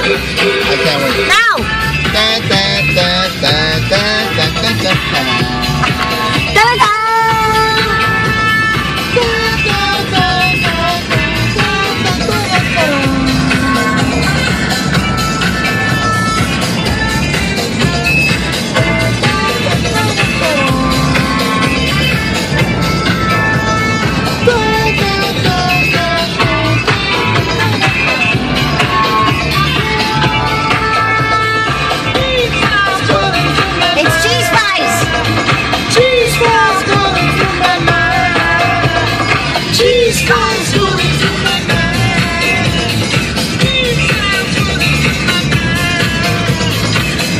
I can't wait. No! Da, da, da, da, da, da, da, da.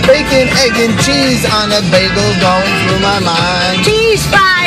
Bacon, egg, and cheese on a bagel going through my mind. Cheese fries!